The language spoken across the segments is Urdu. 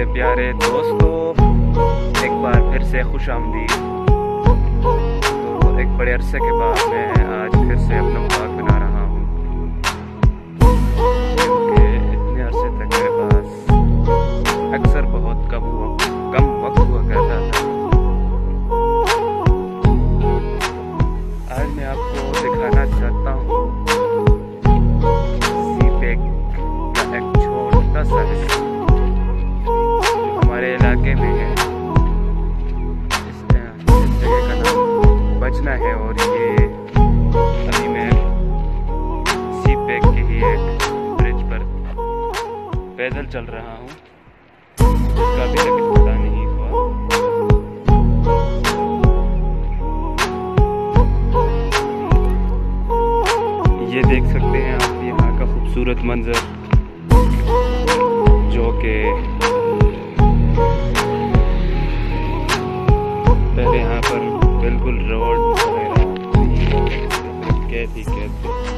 میرے پیارے دوستو، ایک بار پھر سے خوش آمدید۔ تو ایک بڑے عرصے کے بعد میں آج پھر سے اپنا بلاگ بنا رہا ہوں۔ کیونکہ اتنے عرصے تک میرے پاس اکثر بہت کم ہوا کم وقت ہوا کرتا تھا۔ آج میں آپ کو دکھانا چاہتا ہوں سی پیک کا ایک چھوٹا سا حصہ علاقے میں ہے اس اس جگہ کا نام بچنا ہے اور یہ ابھی میں سی پیک کے ہی ایک برج پر پیدل چل رہا ہوں اس کا بھی ابھی پتا نہیں ہوا یہ دیکھ سکتے ہیں آپ یہاں کا خوبصورت منظر جو کہ پہلے یہاں پر بالکل روڈ وغیرہ نہیں ہے، صرف ہی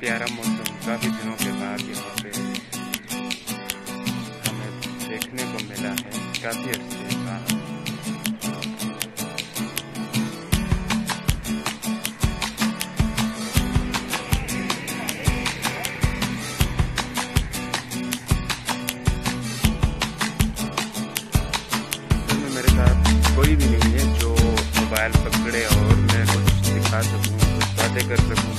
پیارا موسم کافی دنوں کے بعد یہاں پہ ہمیں دیکھنے کو ملا ہے کافی عرصے بعد میرے ساتھ کوئی بھی نہیں ہے جو موبائل پکڑے اور میں کچھ دکھا سکوں کچھ باتیں کر سکوں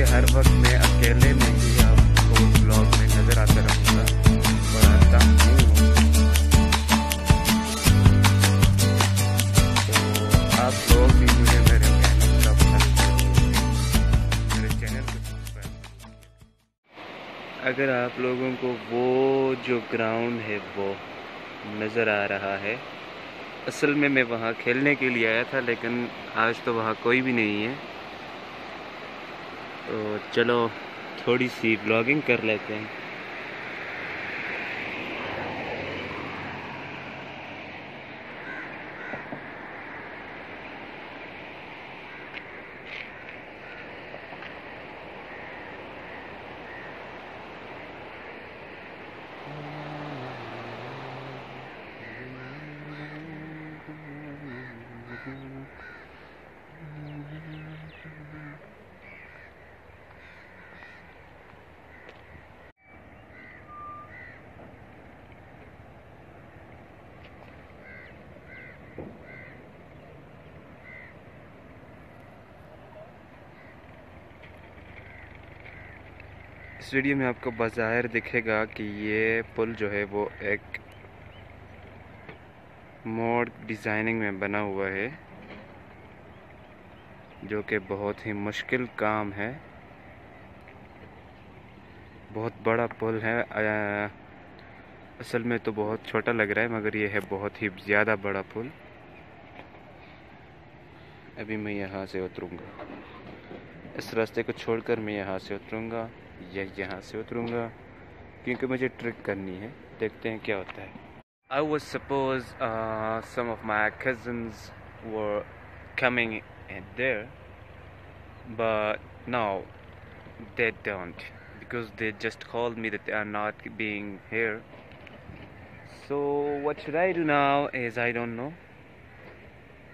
تو اس لیے ہر وقت میں اکیلے میں ہی آپ کو بلاگ میں نظر آتا رہوں گا۔ اور آتا ہوں۔ تو آپ لوگ بھی مجھے میرے محنت کا میرے چینل کو اگر آپ لوگوں کو وہ جو گراؤنڈ ہے وہ نظر آ رہا ہے، اصل میں میں وہاں کھیلنے کے لیے آیا تھا، لیکن آج تو وہاں کوئی بھی نہیں ہے۔ تو چلو تھوڑی سی بلاگنگ کر لیتے ہیں۔ اس ویڈیو میں آپ کو بظاہر دکھے گا کہ یہ پل جو ہے وہ ایک موڈ ڈیزائننگ میں بنا ہوا ہے، جو کہ بہت ہی مشکل کام ہے۔ بہت بڑا پل ہے۔ اصل میں تو بہت چھوٹا لگ رہا ہے، مگر یہ ہے بہت ہی زیادہ بڑا پل۔ ابھی میں یہاں سے اتروں گا۔ اس راستے کو چھوڑ کر میں یہاں سے اتروں گا۔ I was suppose uh, some of my cousins were coming in there, but now they don't because they just called me that they are not being here. So what should I do now is I don't know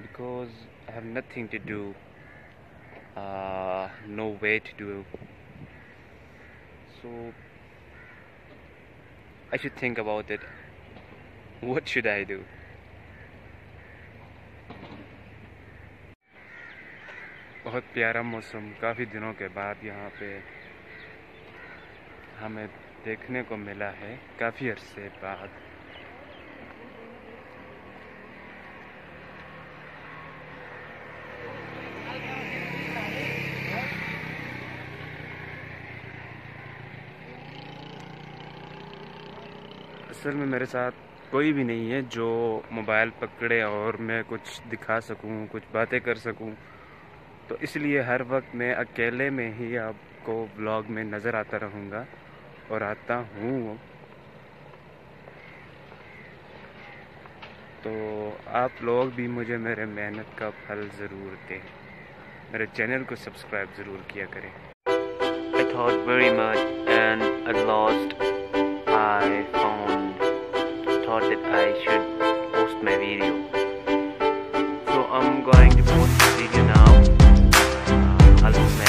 because I have nothing to do, uh, no way to do So I should think about it. What should I do? بہت پیارا موسم کافی دنوں کے بعد یہاں پہ ہمیں دیکھنے کو ملا ہے کافی عرصے بعد اصل میں میرے ساتھ کوئی بھی نہیں ہے جو موبائل پکڑے اور میں کچھ دکھا سکوں، کچھ باتیں کر سکوں۔ تو اس لیے ہر وقت میں اکیلے میں ہی آپ کو بلاگ میں نظر آتا رہوں گا اور آتا ہوں۔ تو آپ لوگ بھی مجھے میرے محنت کا پھل ضرور دیں۔ میرے چینل کو سبسکرائب ضرور کیا کریں۔ I thought very much and at last I thought that I should post my video. So I'm going to post the video now. Uh, I'll